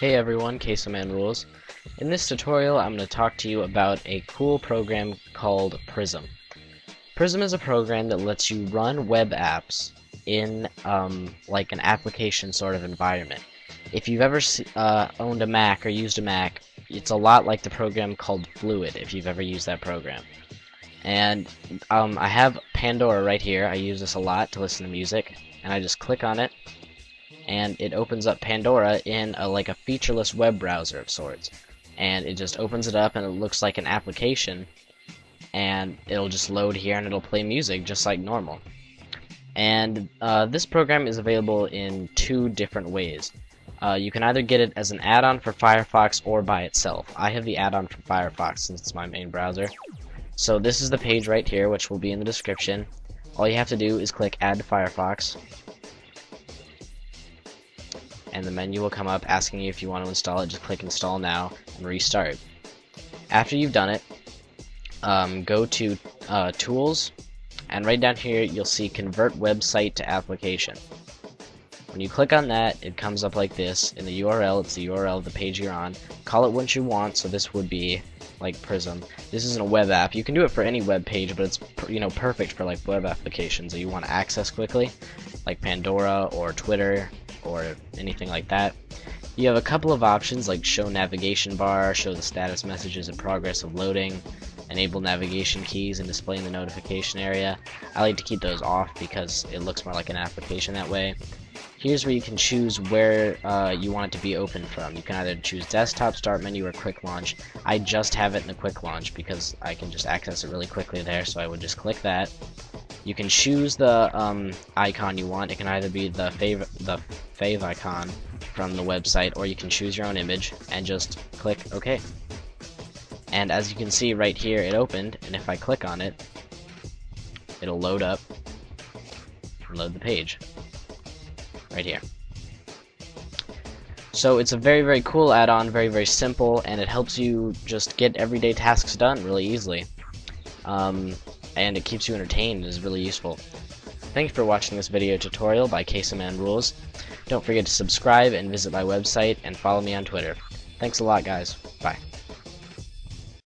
Hey everyone, Quesomanrulz. In this tutorial, I'm going to talk to you about a cool program called Prism. Prism is a program that lets you run web apps in um, like an application sort of environment. If you've ever uh, owned a Mac or used a Mac, it's a lot like the program called Fluid, if you've ever used that program. And um, I have Pandora right here. I use this a lot to listen to music, and I just click on it, and it opens up Pandora in a, like a featureless web browser of sorts. And it just opens it up and it looks like an application and it'll just load here and it'll play music just like normal. And uh, this program is available in two different ways. Uh, you can either get it as an add-on for Firefox or by itself. I have the add-on for Firefox since it's my main browser. So this is the page right here, which will be in the description. All you have to do is click Add to Firefox, and the menu will come up asking you if you want to install it. Just click install now and restart. After you've done it, um, go to uh, tools and right down here you'll see convert website to application. When you click on that, it comes up like this. In the URL, it's the URL of the page you're on. Call it what you want, so this would be like Prism. This isn't a web app. You can do it for any web page, but it's you know perfect for like web applications that you want to access quickly, like Pandora or Twitter or anything like that. You have a couple of options like show navigation bar, show the status messages in progress of loading, enable navigation keys and display in the notification area. I like to keep those off because it looks more like an application that way. Here's where you can choose where uh, you want it to be open from. You can either choose desktop, start menu, or quick launch. I just have it in the quick launch because I can just access it really quickly there, so I would just click that. You can choose the um, icon you want. It can either be the fav the fave icon from the website, or you can choose your own image and just click OK. And as you can see right here, it opened, and if I click on it, it'll load up load the page right here. So it's a very, very cool add-on, very, very simple, and it helps you just get everyday tasks done really easily. Um, and it keeps you entertained is really useful. Thank you for watching this video tutorial by Quesomanrulz. Don't forget to subscribe and visit my website and follow me on Twitter. Thanks a lot guys. Bye.